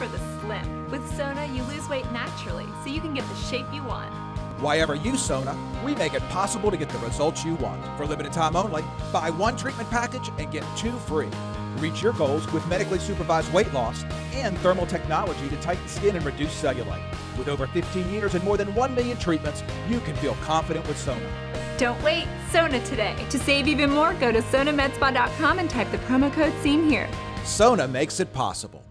for the slim. With Sona, you lose weight naturally, so you can get the shape you want. Why ever use Sona, we make it possible to get the results you want. For limited time only, buy one treatment package and get two free. Reach your goals with medically supervised weight loss and thermal technology to tighten skin and reduce cellulite. With over 15 years and more than 1 million treatments, you can feel confident with Sona. Don't wait, Sona today. To save even more, go to sonamedspa.com and type the promo code seen here. Sona makes it possible.